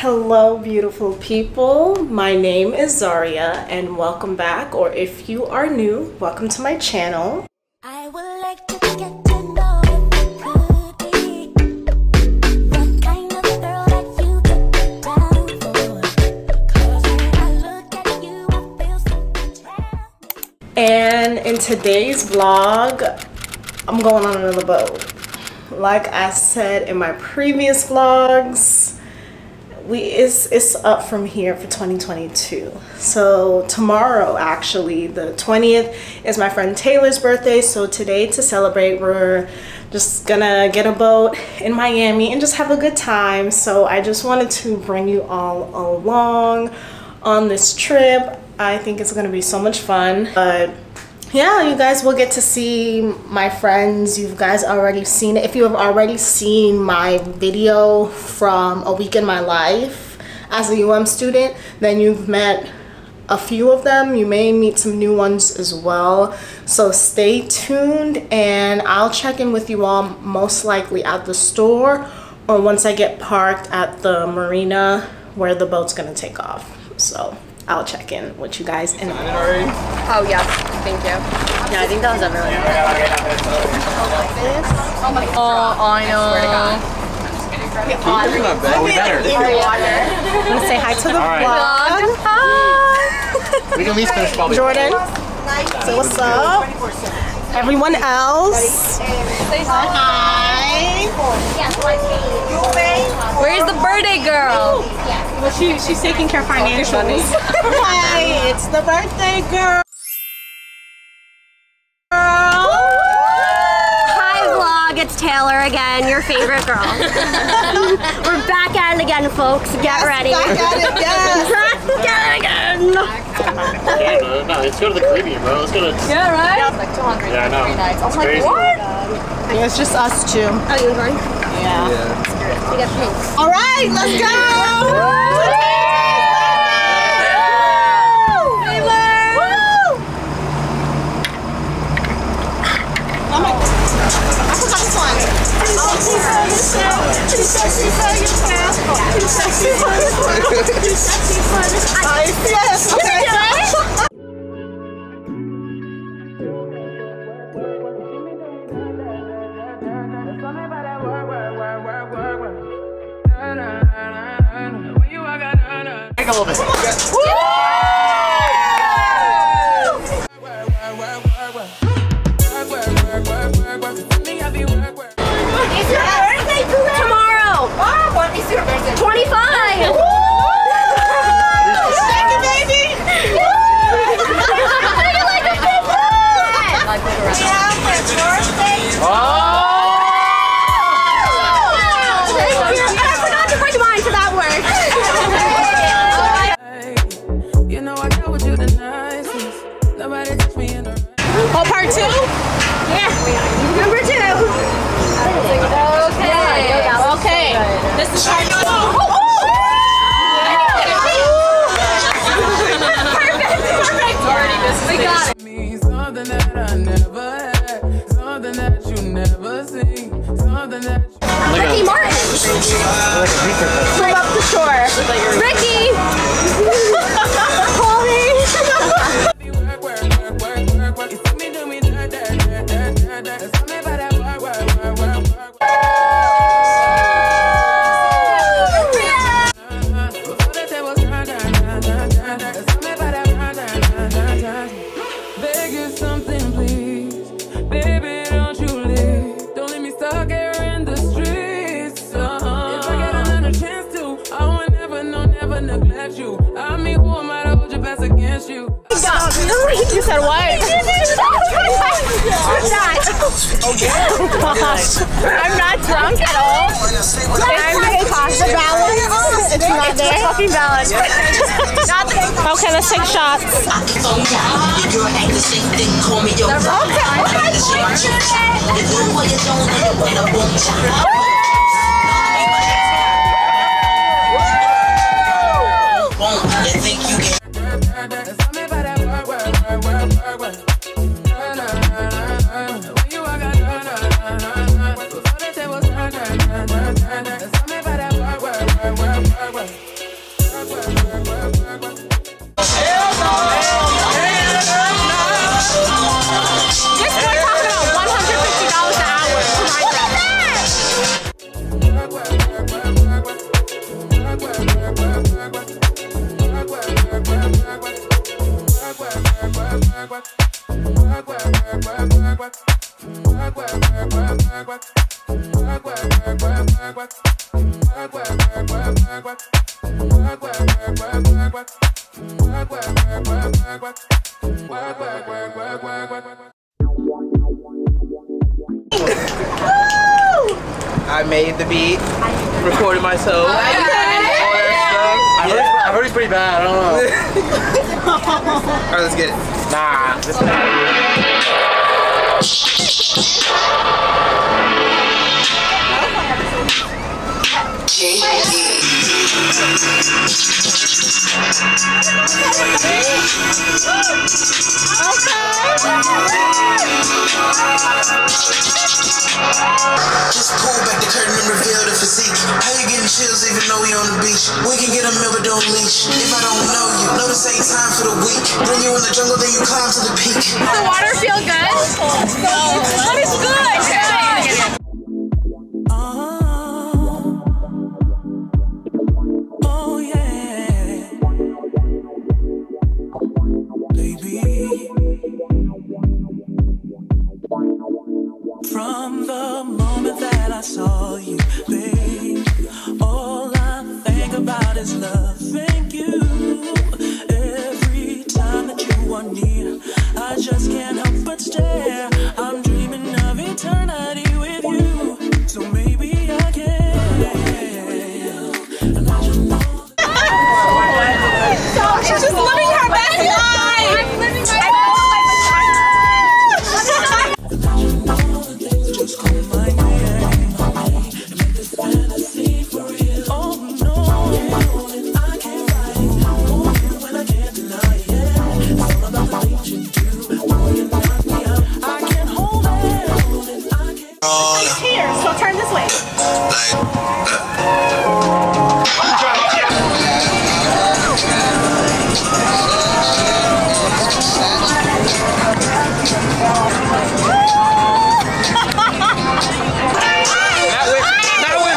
Hello, beautiful people. My name is Zaria, and welcome back, or if you are new, welcome to my channel. I would like to get to know if you could be the kind of girl that you get down for. 'Cause look at you, I feel something. And in today's vlog, I'm going on another boat. Like I said in my previous vlogs, we it's it's up from here for 2022. So tomorrow actually, the 20th is my friend Taylor's birthday. So today to celebrate, we're just gonna get a boat in Miami and just have a good time. So I just wanted to bring you all along on this trip. I think it's gonna be so much fun. But yeah, you guys will get to see my friends. You guys already seen it. If you have already seen my video from a week in my life as a UM student, then you've met a few of them. You may meet some new ones as well. So stay tuned and I'll check in with you all most likely at the store or once I get parked at the marina where the boat's gonna take off. So I'll check in with you guys in a minute. Oh, yes. Thank you. Yeah, I think that was everyone. Oh, I know. Oh, we better. Want to say hi to the All right. vlog? We can at least finish while Jordan, say what's up. Everyone else, Say hi. Where's the birthday girl? Well, she, she's taking care of financials. hi, it's the birthday girl. Hi vlog, it's Taylor again, your favorite girl. We're back at it again, folks. Get ready. Back at it, yes. Back at it again. Canada. No, let's go to the Caribbean, bro. Let's go to. Yeah, right? Like 200 Yeah, I know. three nights. I was It's like, crazy. what? It's just us two. Oh, you going? Yeah. We got pink. All right, let's go. Yes, okay. かも。I mean, who am I against you? You said what? I'm not drunk at all. I'm it's the balance. It's not there. Fucking balance. okay, let's take shots. There's I made the beat, recorded myself, I heard, I heard he's pretty bad. I don't know. All right, let's get it. Nah, this is Just pull back the curtain and reveal the physique. How you getting chills even though we on the beach? We can get a meal but don't leash. If I don't know you, know this ain't time for the week. Bring you in the jungle, then you climb to the peak. The water feel good? What is good? Oh the moment that I saw you, babe, all I think about is loving you. Every time that you are near, I just can't help but stare. I'm dreaming of eternity with you, so maybe I can. She's just living Oh, I can't. Here, so turn this way. Not with,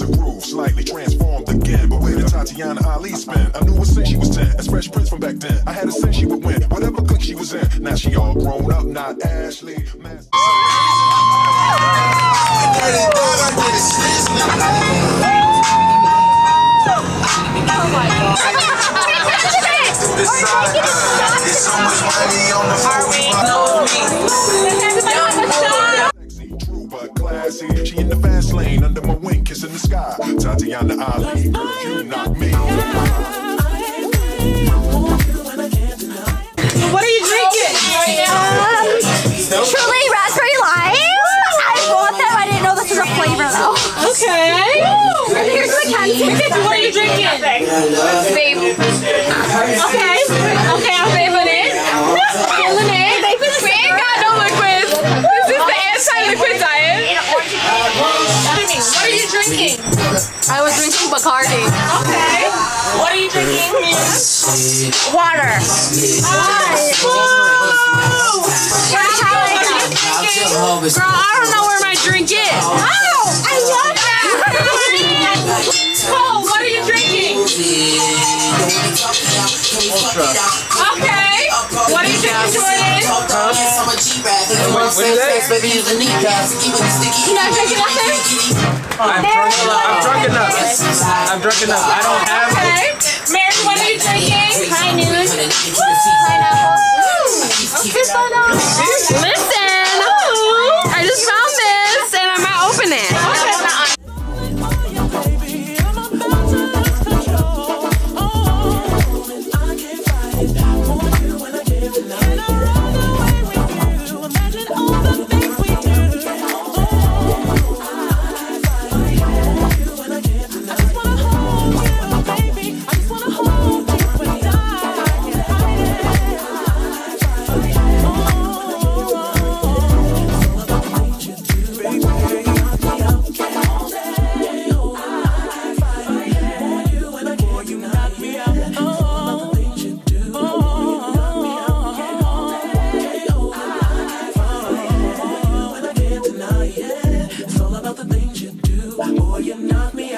Here a groove slightly transformed again. But where did Tatyana Ali spend? I knew her since she was 10, as Fresh Prince from back then. I had a sense she would win, whatever clique she was in. Now she all grown up, not Ashley. Man- There's so much money in the fast lane, under my wing, kissing the sky. Tatyana Ali, girl, you knock me. What are you drinking? Truly raspberry lime. I bought them. I didn't know this was a flavor though. Okay. Here's Mackenzie. What are you drinking? Babe. Okay. Okay, I'm vaping it. Feeling Girl, I don't know where my drink is. Oh, I love that. Cole, oh, what are you drinking? Okay. What are you drinking, Jordan? What is that? You not drinking nothing? I'm drunk enough. I'm drunk enough. I'm drunk enough. I don't have. Okay. Mary, what are you drinking? High noon. Uh, Listen, Boy, you're not me.